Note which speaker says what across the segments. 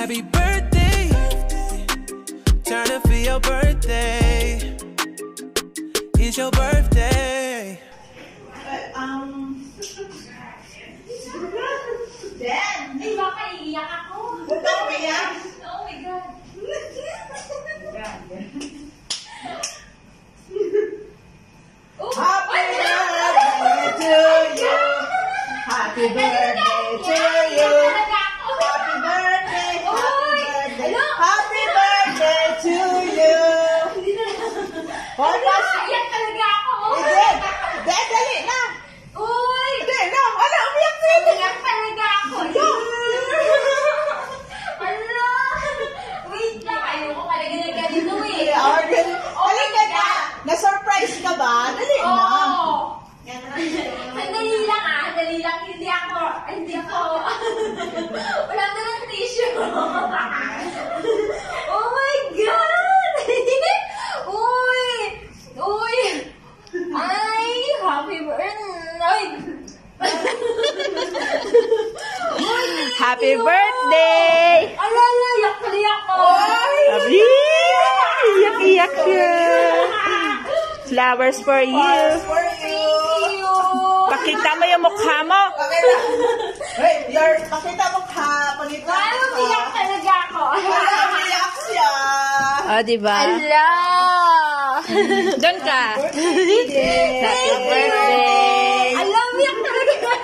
Speaker 1: Happy birthday. Turn up for your birthday. It's your birthday.
Speaker 2: But, Um... Dan!
Speaker 3: Ay, baka iiyak ako.
Speaker 2: Ba't ako?
Speaker 3: Oh my God.
Speaker 2: Happy birthday to you! Happy birthday to!
Speaker 3: Hold on.
Speaker 2: Happy birthday!
Speaker 3: Ala, ala, yak tuloy ako.
Speaker 4: Sabi, iyak-iyak siya. Flowers for you.
Speaker 2: Flowers for you!
Speaker 4: Pakita mo yung mukha mo.
Speaker 2: Na. Wait, your, pakita mo ka. Pakita
Speaker 3: Ay,
Speaker 2: mo
Speaker 3: umiyak
Speaker 2: ka.
Speaker 3: talaga ako.
Speaker 2: Wala, umiyak siya.
Speaker 4: O, oh, diba?
Speaker 3: Ala!
Speaker 4: Doon ka.
Speaker 2: Happy
Speaker 4: Happy birthday.
Speaker 3: Alam, umiyak talaga.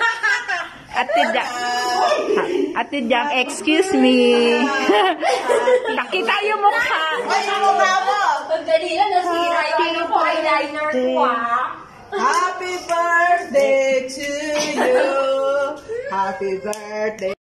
Speaker 4: Ate Jang. Ate Jang, excuse me. Pakita yung mukha.
Speaker 2: Ay, ako nga mo.
Speaker 3: Pagdali lang, nasira yung ano ko, eyeliner ko ah.
Speaker 2: Happy birthday to you. Happy birthday.